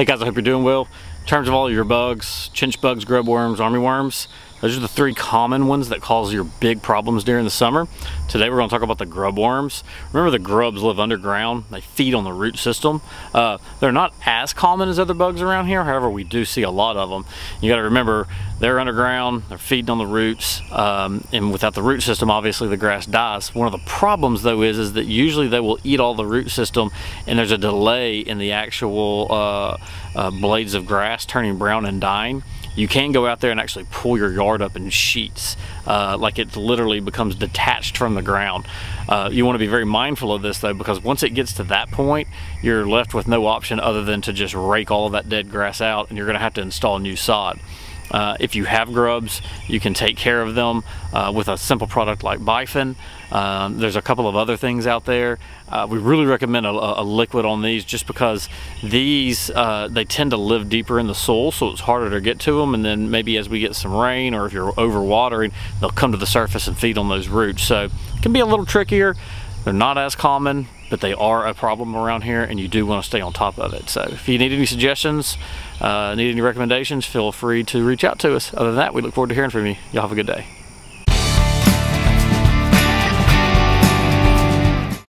Hey guys, I hope you're doing well. In terms of all your bugs, chinch bugs, grub worms, army worms, those are the three common ones that cause your big problems during the summer. Today we're going to talk about the grub worms. Remember the grubs live underground. They feed on the root system. Uh, they're not as common as other bugs around here. However, we do see a lot of them. You got to remember they're underground. They're feeding on the roots. Um, and without the root system, obviously the grass dies. One of the problems though is, is that usually they will eat all the root system and there's a delay in the actual uh, uh, blades of grass turning brown and dying you can go out there and actually pull your yard up in sheets uh, like it literally becomes detached from the ground. Uh, you want to be very mindful of this though because once it gets to that point you're left with no option other than to just rake all of that dead grass out and you're going to have to install new sod uh, if you have grubs, you can take care of them uh, with a simple product like Bifen. Um, there's a couple of other things out there. Uh, we really recommend a, a, liquid on these just because these, uh, they tend to live deeper in the soil, so it's harder to get to them. And then maybe as we get some rain or if you're overwatering, they'll come to the surface and feed on those roots. So it can be a little trickier. They're not as common, but they are a problem around here and you do want to stay on top of it. So if you need any suggestions, uh, need any recommendations, feel free to reach out to us. Other than that, we look forward to hearing from you. Y'all have a good day.